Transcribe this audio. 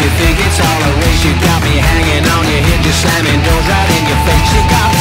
you think it's all a alright You got me hanging on your hinges Slamming doors right in your face. You got me